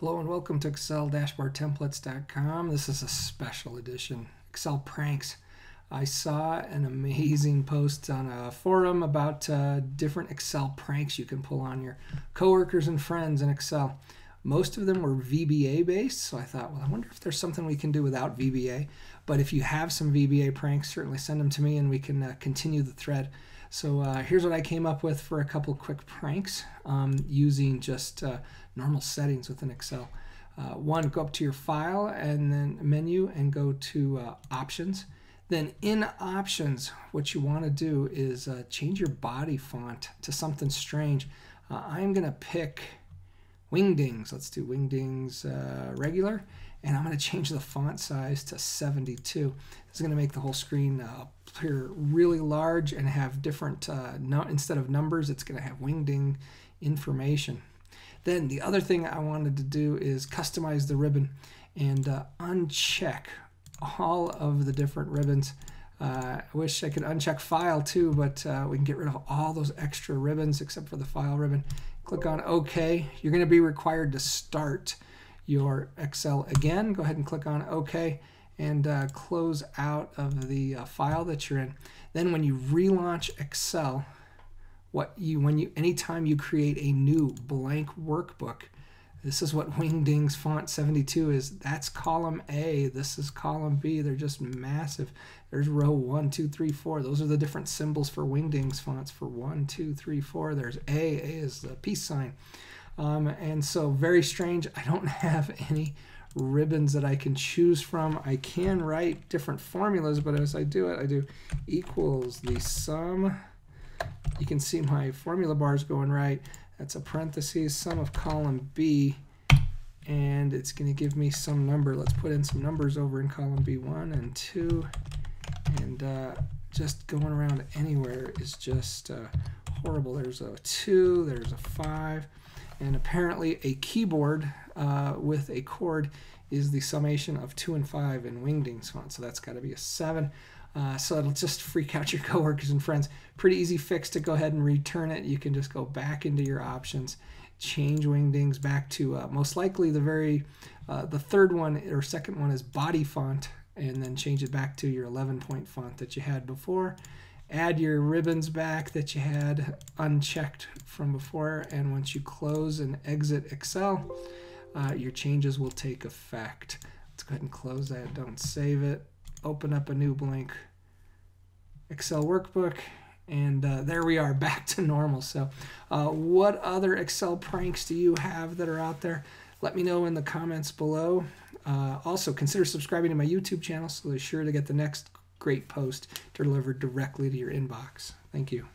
Hello and welcome to Excel-Templates.com. This is a special edition, Excel Pranks. I saw an amazing post on a forum about uh, different Excel pranks you can pull on your coworkers and friends in Excel. Most of them were VBA based, so I thought, well, I wonder if there's something we can do without VBA. But if you have some VBA pranks, certainly send them to me and we can uh, continue the thread. So uh, here's what I came up with for a couple quick pranks um, using just uh, normal settings within Excel. Uh, one, go up to your file and then menu and go to uh, options. Then in options, what you want to do is uh, change your body font to something strange. I'm going to pick Wingdings. Let's do Wingdings regular and I'm going to change the font size to 72. This is going to make the whole screen uh, appear really large and have different, uh, no, instead of numbers, it's going to have wingding information. Then the other thing I wanted to do is customize the ribbon and uh, uncheck all of the different ribbons. Uh, I wish I could uncheck file too, but uh, we can get rid of all those extra ribbons except for the file ribbon. Click on OK. You're going to be required to start your Excel again. Go ahead and click on OK and uh, close out of the uh, file that you're in. Then when you relaunch Excel, what you when you anytime you create a new blank workbook, this is what Wingdings font 72 is. That's column A. This is column B. They're just massive. There's row one, two, three, four. Those are the different symbols for Wingdings fonts for one, two, three, four. There's A. A is the peace sign. Um, and so very strange. I don't have any ribbons that I can choose from. I can write different formulas, but as I do it, I do equals the sum. You can see my formula bar is going right. That's a parentheses, sum of column B, and it's going to give me some number. Let's put in some numbers over in column B1 and 2, and uh, just going around anywhere is just uh, horrible. There's a 2, there's a 5, and apparently a keyboard uh, with a chord is the summation of 2 and 5 in Wingdings font. So that's got to be a 7. Uh, so it'll just freak out your coworkers and friends. Pretty easy fix to go ahead and return it. You can just go back into your options, change Wingdings back to uh, most likely the very, uh, the third one or second one is body font, and then change it back to your 11 point font that you had before add your ribbons back that you had unchecked from before and once you close and exit Excel uh, your changes will take effect. Let's go ahead and close that, don't save it. Open up a new blank Excel workbook and uh, there we are back to normal. So uh, what other Excel pranks do you have that are out there? Let me know in the comments below. Uh, also, consider subscribing to my YouTube channel so you're sure to get the next great post delivered directly to your inbox. Thank you.